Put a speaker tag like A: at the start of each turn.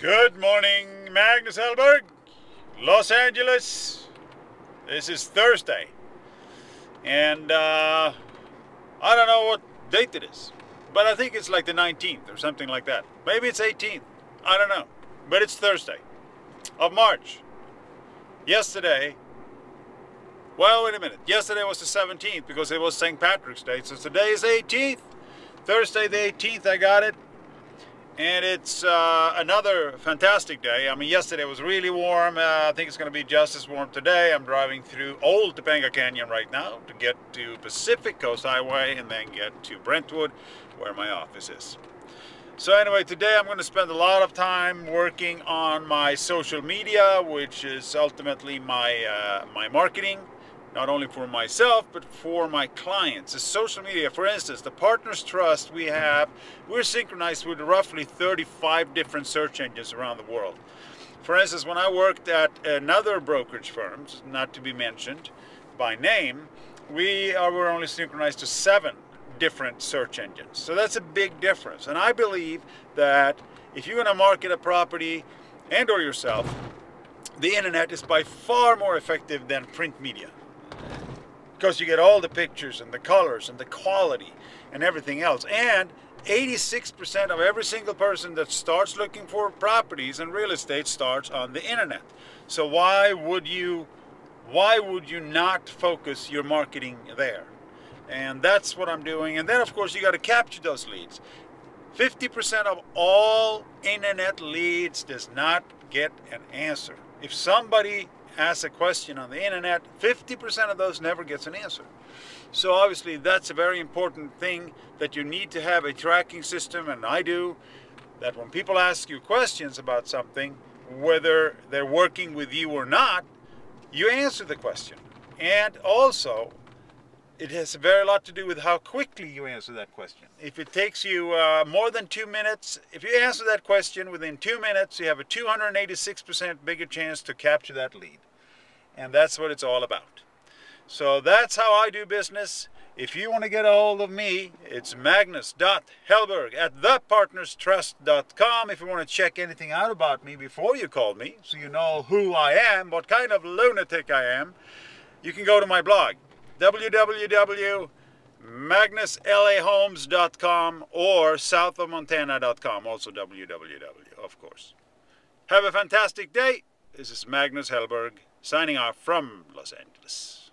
A: Good morning, Magnus Hellberg, Los Angeles. This is Thursday. And uh, I don't know what date it is, but I think it's like the 19th or something like that. Maybe it's 18th. I don't know. But it's Thursday of March. Yesterday, well, wait a minute. Yesterday was the 17th because it was St. Patrick's Day. So today is 18th. Thursday the 18th, I got it. And it's uh, another fantastic day. I mean, yesterday was really warm. Uh, I think it's going to be just as warm today. I'm driving through Old Topanga Canyon right now to get to Pacific Coast Highway and then get to Brentwood, where my office is. So anyway, today I'm going to spend a lot of time working on my social media, which is ultimately my, uh, my marketing not only for myself but for my clients. The social media, for instance, the Partners Trust we have, we're synchronized with roughly 35 different search engines around the world. For instance, when I worked at another brokerage firm, not to be mentioned by name, we are, were only synchronized to seven different search engines. So that's a big difference. And I believe that if you're going to market a property and or yourself, the internet is by far more effective than print media because you get all the pictures and the colors and the quality and everything else. And 86% of every single person that starts looking for properties and real estate starts on the internet. So why would you why would you not focus your marketing there? And that's what I'm doing. And then of course you got to capture those leads. 50% of all internet leads does not get an answer. If somebody asks a question on the internet, 50% of those never gets an answer. So obviously that's a very important thing that you need to have a tracking system, and I do, that when people ask you questions about something, whether they're working with you or not, you answer the question. And also, it has a very lot to do with how quickly you answer that question. If it takes you uh, more than two minutes, if you answer that question within two minutes, you have a 286% bigger chance to capture that lead. And that's what it's all about. So that's how I do business. If you want to get a hold of me, it's magnus.hellberg at thepartnerstrust.com. If you want to check anything out about me before you call me, so you know who I am, what kind of lunatic I am, you can go to my blog, www.magnuslahomes.com or southofmontana.com, also www, of course. Have a fantastic day. This is Magnus Hellberg signing off from Los Angeles.